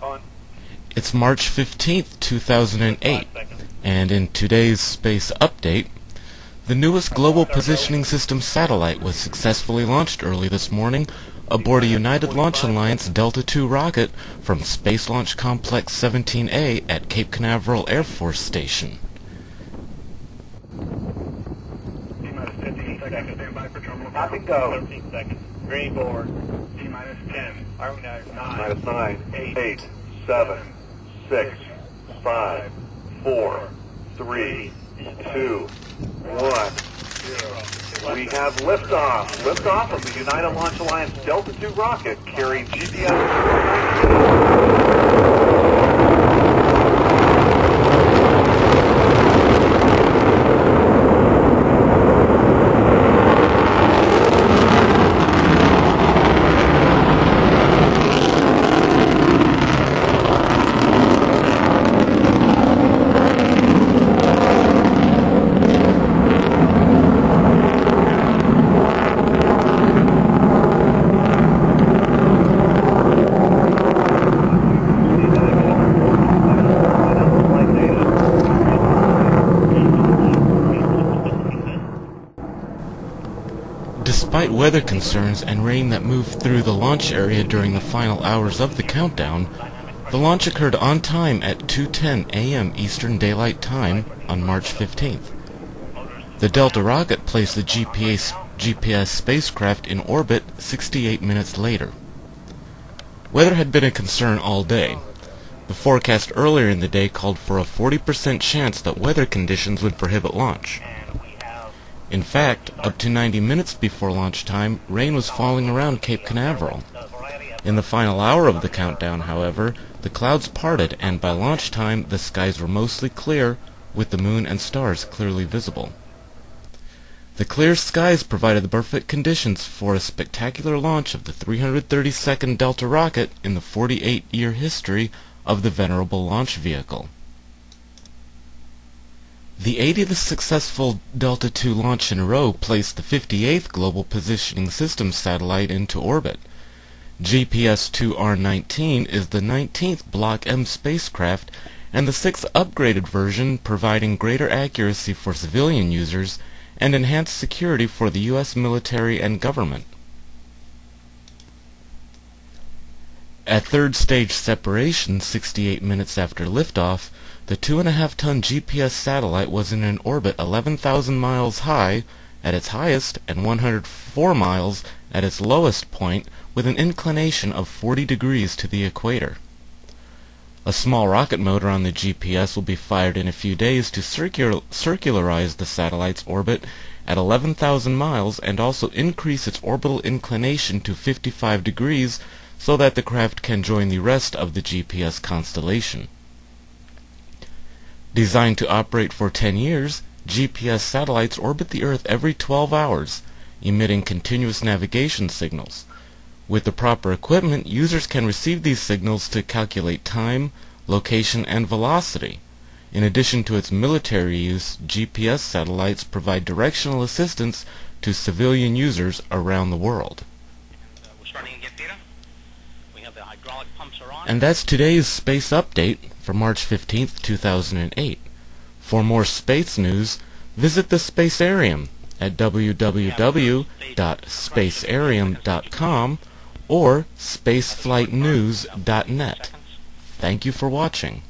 On. It's March 15th, 2008, and in today's space update, the newest Global Positioning System satellite was successfully launched early this morning aboard a United Launch Alliance Delta II rocket from Space Launch Complex 17A at Cape Canaveral Air Force Station. T minus 15 seconds. Stand for terminal. Copy, go. 13 seconds. Green board. T minus 10. Army knife. 9. Minus nine, Eight. eight, seven, six, five, four, three, two, one. We have liftoff. Liftoff of the United Launch Alliance Delta II rocket carrying GPS. Despite weather concerns and rain that moved through the launch area during the final hours of the countdown, the launch occurred on time at 2:10 a.m. Eastern Daylight Time on March 15th. The Delta rocket placed the GPS, GPS spacecraft in orbit 68 minutes later. Weather had been a concern all day. The forecast earlier in the day called for a 40% chance that weather conditions would prohibit launch. In fact, up to 90 minutes before launch time, rain was falling around Cape Canaveral. In the final hour of the countdown, however, the clouds parted and by launch time the skies were mostly clear, with the moon and stars clearly visible. The clear skies provided the perfect conditions for a spectacular launch of the 332nd Delta rocket in the 48-year history of the venerable launch vehicle. The 80th successful Delta II launch in a row placed the 58th Global Positioning System satellite into orbit. GPS-2R19 is the 19th Block M spacecraft and the sixth upgraded version providing greater accuracy for civilian users and enhanced security for the U.S. military and government. At third stage separation, 68 minutes after liftoff, the 2.5 ton GPS satellite was in an orbit 11,000 miles high at its highest and 104 miles at its lowest point with an inclination of 40 degrees to the equator. A small rocket motor on the GPS will be fired in a few days to circul- circularize the satellite's orbit at 11,000 miles and also increase its orbital inclination to 55 degrees so that the craft can join the rest of the GPS constellation. Designed to operate for 10 years, GPS satellites orbit the Earth every 12 hours, emitting continuous navigation signals. With the proper equipment, users can receive these signals to calculate time, location, and velocity. In addition to its military use, GPS satellites provide directional assistance to civilian users around the world. Uh, we're starting to get data. We have the hydraulic pumps are on. And that's today's space update for March 15th, 2008. For more space news, visit the Spacearium at www.spacearium.com or spaceflightnews.net. Thank you for watching.